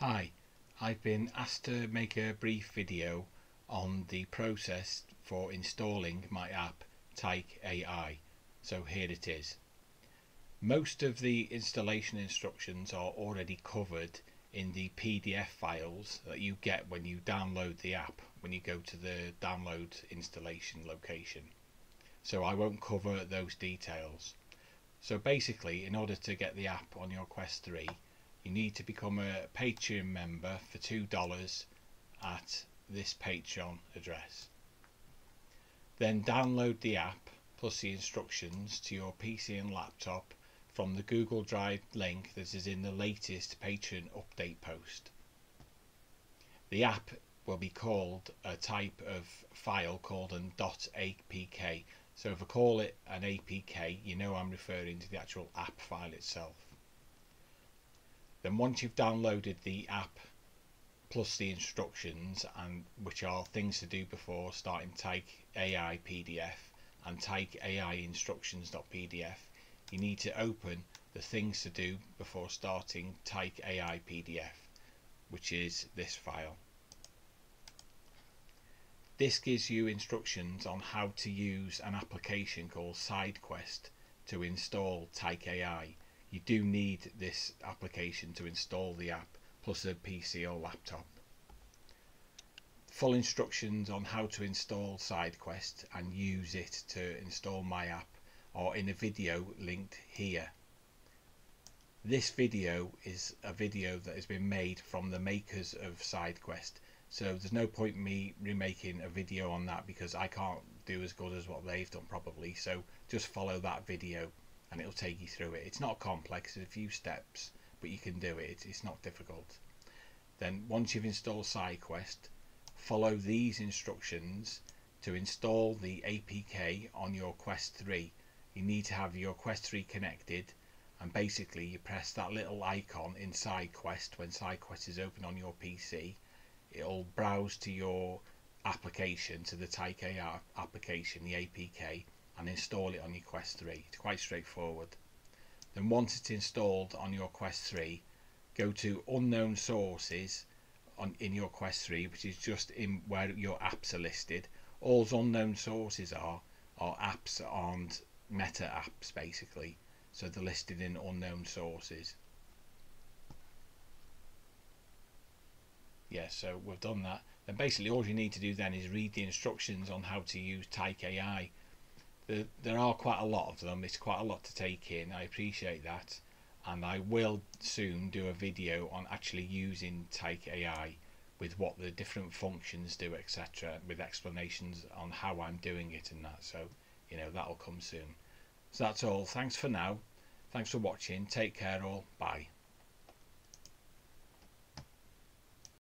Hi, I've been asked to make a brief video on the process for installing my app Tyke AI. So here it is. Most of the installation instructions are already covered in the PDF files that you get when you download the app when you go to the download installation location. So I won't cover those details. So basically in order to get the app on your Quest 3 you need to become a Patreon member for $2 at this Patreon address. Then download the app plus the instructions to your PC and laptop from the Google Drive link that is in the latest Patreon update post. The app will be called a type of file called an .apk. So if I call it an APK, you know I'm referring to the actual app file itself. Then once you've downloaded the app plus the instructions and which are things to do before starting Tyke AI PDF and Tyke AI instructions.pdf you need to open the things to do before starting Tyke AI PDF which is this file. This gives you instructions on how to use an application called SideQuest to install Tyke AI you do need this application to install the app plus a PC or laptop. Full instructions on how to install SideQuest and use it to install my app are in a video linked here. This video is a video that has been made from the makers of SideQuest so there's no point me remaking a video on that because I can't do as good as what they've done probably so just follow that video and it'll take you through it. It's not complex, there's a few steps, but you can do it. It's not difficult. Then once you've installed SideQuest, follow these instructions to install the APK on your Quest 3. You need to have your Quest 3 connected and basically you press that little icon in SideQuest when SideQuest is open on your PC. It'll browse to your application, to the Tyke application, the APK, and install it on your Quest 3. It's quite straightforward. Then once it's installed on your Quest 3, go to unknown sources on in your Quest 3, which is just in where your apps are listed. All unknown sources are are apps and meta apps basically. So they're listed in unknown sources. Yeah, so we've done that. Then basically all you need to do then is read the instructions on how to use Tyke AI there, there are quite a lot of them. It's quite a lot to take in. I appreciate that. And I will soon do a video on actually using Tyke AI with what the different functions do, etc. With explanations on how I'm doing it and that. So, you know, that'll come soon. So that's all. Thanks for now. Thanks for watching. Take care all. Bye.